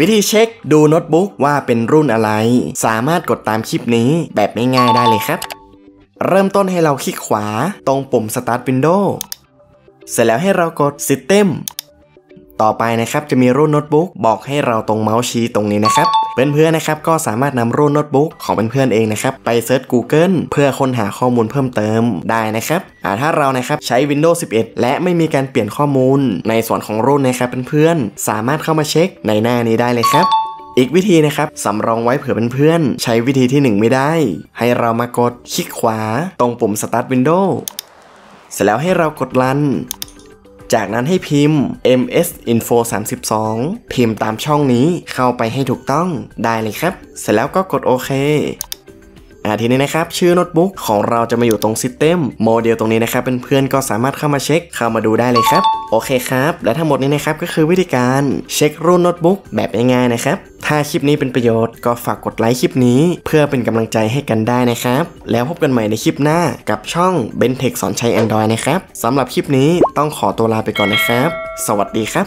วิธีเช็คดูโน้ตบุ๊กว่าเป็นรุ่นอะไร สามารถกดตามคลิปนี้แบบง่ายๆได้เลยครับ เริ่มต้นให้เราคลิกขวาตรงปุ่ม Start Windows เสร็จแล้วให้เรากด System ต่อไปนะครับจะมีรุ่นโน้ตบุ๊กบอกให้เราตรงเมาส์ชี้ตรงนี้นะครับเพื่อนๆนะครับก็สามารถนำรุ่นโน้ตบุ๊กของเพื่อนๆเองนะครับไป search Google เพื่อค้นหาข้อมูลเพิ่มเติมได้นะครับถ้าเรานะครับใช้ Windows 11 และไม่มีการเปลี่ยนข้อมูล ในส่วนของรุ่นนะครับเพื่อนๆสามารถเข้ามาเช็คในหน้านี้ได้เลยครับอีกวิธีนะครับสำรองไว้เผื่อเพื่อนๆใช้วิธีที่ 1 ไม่ได้ ให้เรามากดคลิกขวาตรงปุ่ม Start Windows เสร็จแล้วให้เรากดรัน จากนั้นให้พิมพ์ ms info 32พิมพ์ตามช่องนี้เข้าไปให้ถูกต้องได้เลยครับ เสร็จแล้วก็กดโอเคอาทีนี้นะครับชื่อโน้ตบุ๊กของเราจะมาอยู่ตรง System โมเดลตรงนี้นะครับเพื่อนๆก็สามารถเข้ามาเช็คเข้ามาดูได้เลยครับ โอเคครับ และทั้งหมดนี้นะครับก็คือวิธีการเช็ครุ่นโน้ตบุ๊กแบบง่ายๆนะครับ ถ้าคลิปนี้เป็นประโยชน์ก็ฝากกดไลค์คลิปนี้ เพื่อเป็นกำลังใจให้กันได้นะครับ แล้วพบกันใหม่ในคลิปหน้ากับช่อง b e n t e c h สอนใช้ Android นะครับสำหรับคลิปนี้ต้องขอตัวลาไปก่อนนะครับ สวัสดีครับ